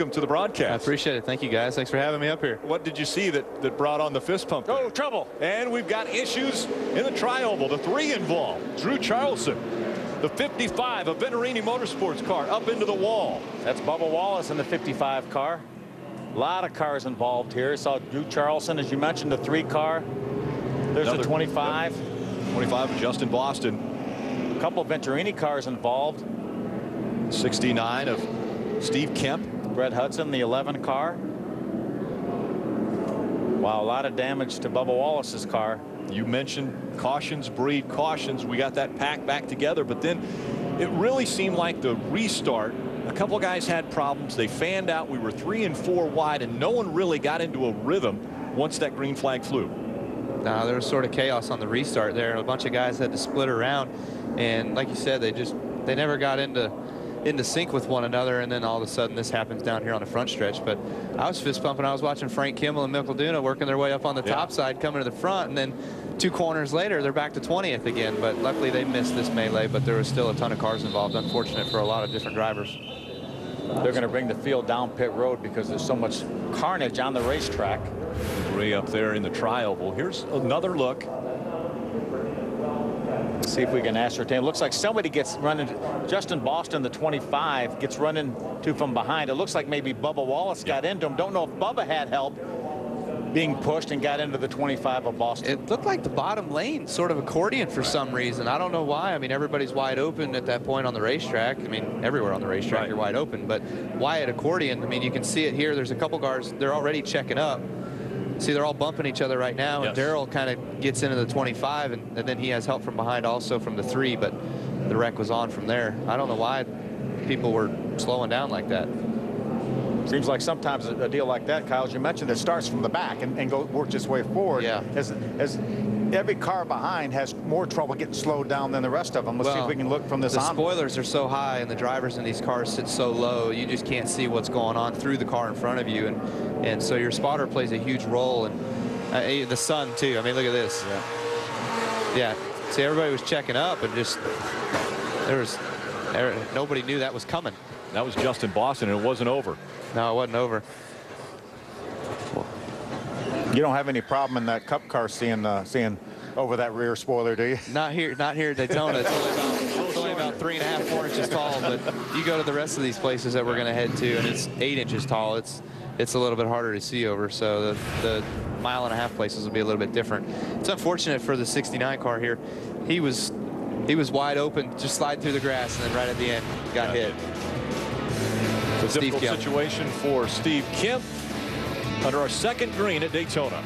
welcome to the broadcast. I appreciate it. Thank you, guys. Thanks for having me up here. What did you see that, that brought on the fist pump? Oh, trouble. And we've got issues in the tri-oval. The three involved. Drew Charlson, the 55 of Venturini Motorsports car up into the wall. That's Bubba Wallace in the 55 car. A lot of cars involved here. Saw Drew Charlson, as you mentioned, the three car. There's Another- a 25. 25 of Justin Boston. A couple of Venturini cars involved. 69 of Steve Kemp. Brett Hudson, the 11 car. Wow, a lot of damage to Bubba Wallace's car. You mentioned cautions breed cautions. We got that pack back together, but then it really seemed like the restart. A couple of guys had problems. They fanned out. We were three and four wide, and no one really got into a rhythm once that green flag flew. No, there was sort of chaos on the restart there. A bunch of guys had to split around, and like you said, they just they never got into into sync with one another. And then all of a sudden, this happens down here on the front stretch. But I was fist pumping. I was watching Frank Kimmel and Milka Duno working their way up on the Yeah. top side, coming to the front, and then two corners later, they're back to 20th again. But luckily, they missed this melee. But there was still a ton of cars involved. Unfortunate for a lot of different drivers. They're going to bring the field down pit road because there's so much carnage on the racetrack. Way up there in the tri-oval. Here's another look. See if we can ascertain. Looks like somebody gets running. Justin Boston, the 25, gets running to from behind. It looks like maybe Bubba Wallace got into him. Don't know if Bubba had help being pushed and got into the 25 of Boston. It looked like the bottom lane sort of accordion for some reason. I don't know why. I mean, everybody's wide open at that point on the racetrack. I mean, everywhere on the racetrack Right. you're wide open. But why at accordion? I mean, you can see it here. There's a couple cars. They're already checking up. See, they're all bumping each other right now. And Yes. Darrell kind of gets into the 25, and, and then he has help from behind also from the three. But the wreck was on from there. I don't know why people were slowing down like that. Seems like sometimes a, deal like that, Kyle, as you mentioned, it starts from the back and, and go works its way forward. Yeah. As, as every car behind has more trouble getting slowed down than the rest of them. Let's see if we can look from this the on. spoilers are so high and the drivers in these cars sit so low you just can't see what's going on through the car in front of you and and so your spotter plays a huge role and uh, the sun too i mean look at this Yeah. yeah see everybody was checking up and just there was there, nobody knew that was coming That was Justin Boston, and it wasn't over. no it wasn't over. You don't have any problem in that cup car seeing uh, seeing over that rear spoiler, do you? not here not here at daytona. It's only about, it's only about three and a half four inches tall but you go to the rest of these places that we're going to head to and it's eight inches tall it's it's a little bit harder to see over so the, the mile and a half places will be a little bit different. It's unfortunate for the 69 car here. He was he was wide open just slide through the grass and then right at the end got hit It's a difficult situation for Steve Kemp under our second green at Daytona.